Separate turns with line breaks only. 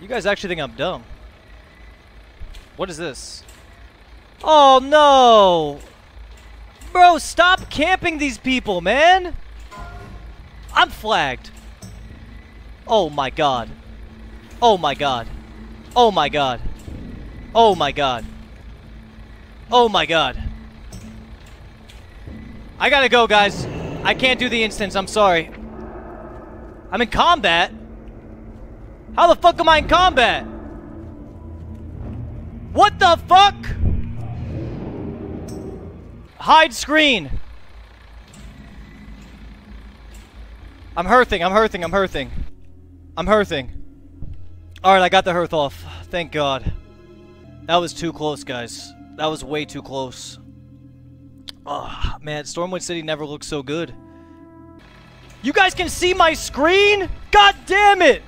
You guys actually think I'm dumb. What is this? Oh no! Bro, stop camping these people, man! I'm flagged. Oh my god. Oh my god. Oh my god. Oh my god. Oh my god. I gotta go, guys. I can't do the instance, I'm sorry. I'm in combat? How the fuck am I in combat? What the fuck? Hide screen. I'm hurting, I'm hurting, I'm hurting. I'm hurting. Alright, I got the hearth off. Thank God. That was too close, guys. That was way too close. Oh, man, Stormwind City never looked so good. You guys can see my screen? God damn it!